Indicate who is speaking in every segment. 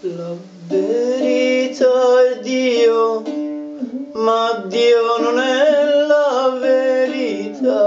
Speaker 1: La verità è Dio, ma Dio non è la verità.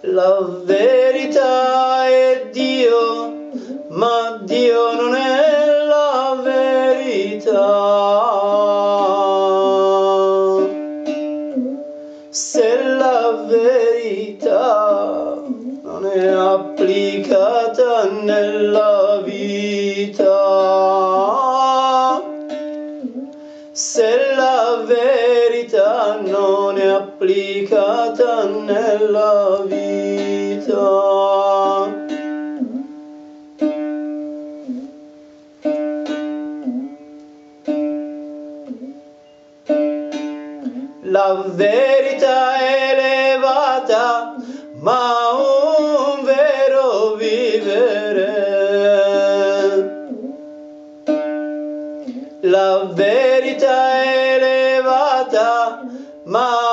Speaker 1: La verità è Dio, ma Dio non è la verità. Nella vita. La verità è elevata, ma un vero vivere. La verità è elevata, ma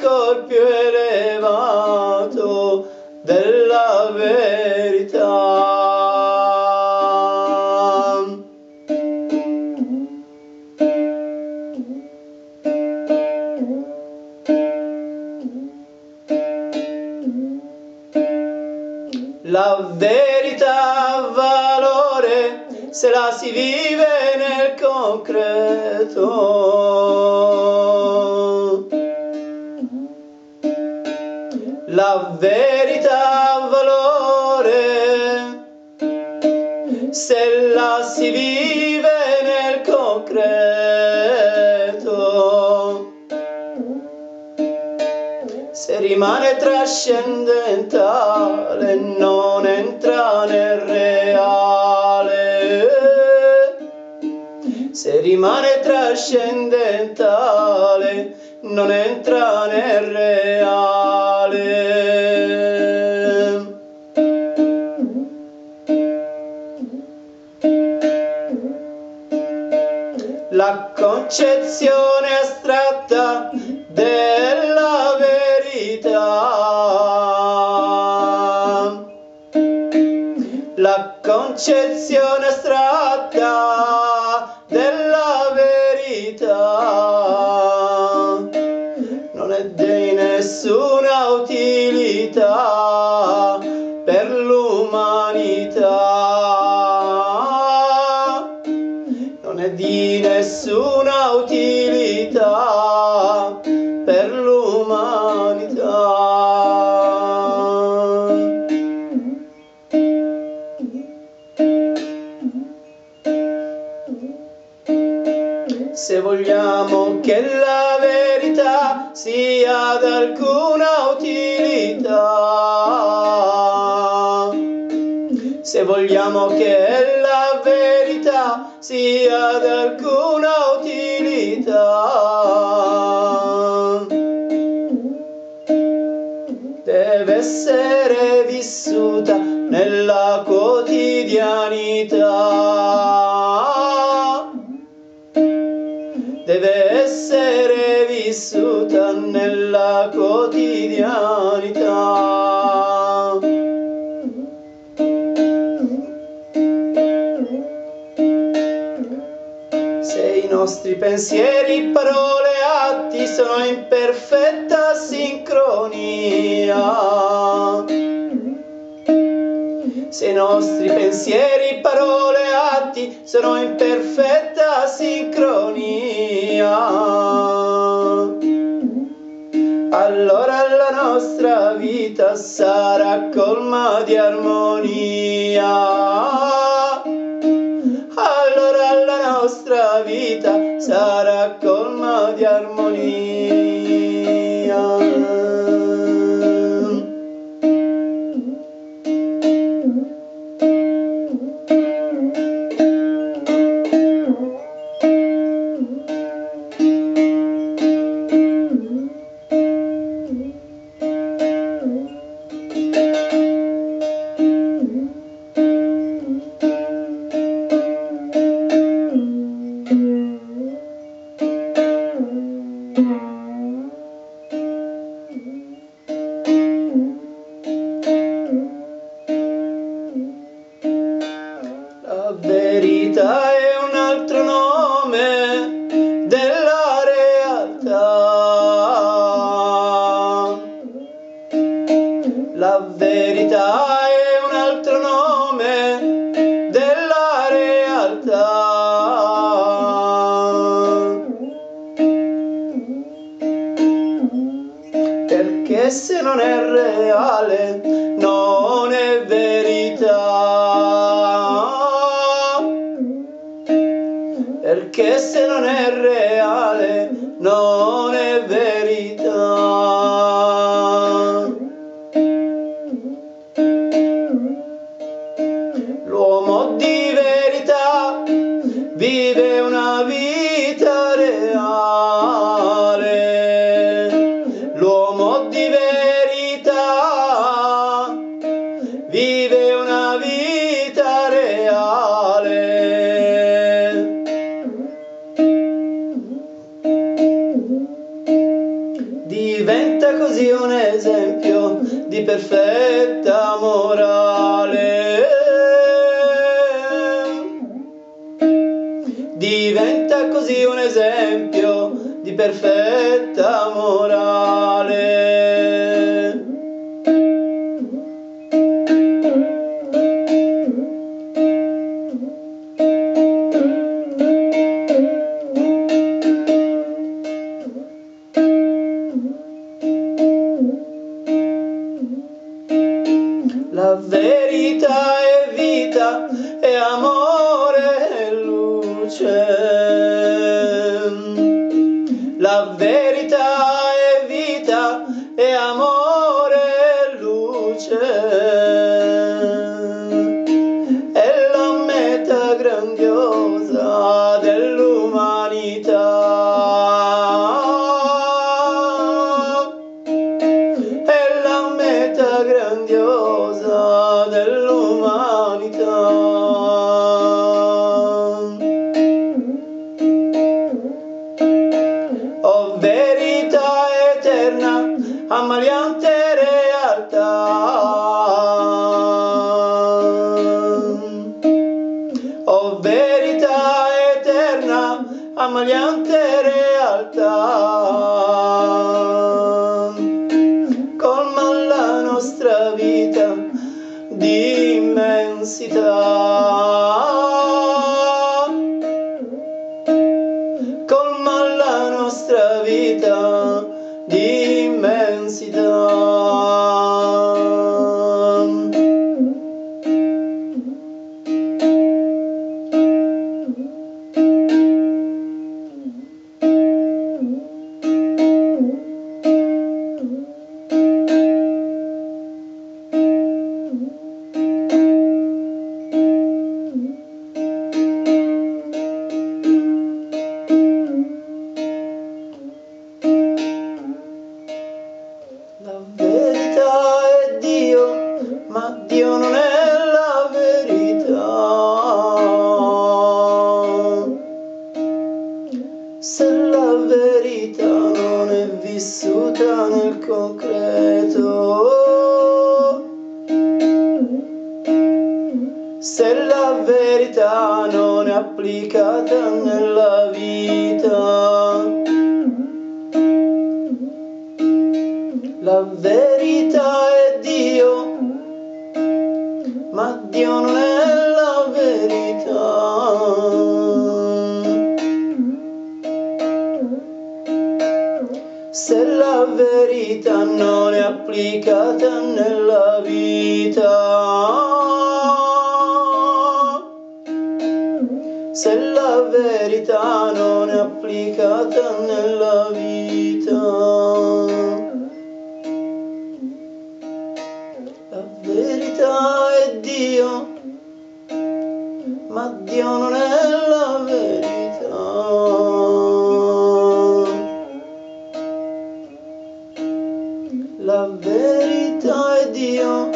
Speaker 1: ancor più elevato della verità. La verità ha valore se la si vive nel concreto. La verità valore se la si vive nel concreto. Se rimane trascendentale non entra nel reale. Se rimane trascendentale non entra nel reale. La concezione astratta della verità. La concezione Vogliamo che la verità sia d'alcuna utilità, se vogliamo che la verità sia d'alcuna utilità, deve essere vissuta nella quotidianità vissuta nella quotidianità. Se i nostri pensieri, parole e atti sono in perfetta sincronia, se i nostri pensieri, parole e atti sono in perfetta sincronia, allora la nostra vita sarà colma di armonia. Allora la nostra vita sarà colma di armonia. Perché se non è reale non è verità. L'uomo di verità vive una vita un esempio di perfetta morale. Diventa così un esempio di perfetta morale. È amore e luce. È la meta grandiosa dell'umanità. È la meta grandiosa dell'umanità. Realtà. Colma la nostra vita di immensità. Se la verità non è applicata nella vita. La verità è Dio, ma Dio non è la verità. Se la verità non è applicata nella vita, verità non è applicata nella vita. La verità è Dio, ma Dio non è la verità. La verità è Dio,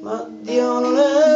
Speaker 1: ma Dio non è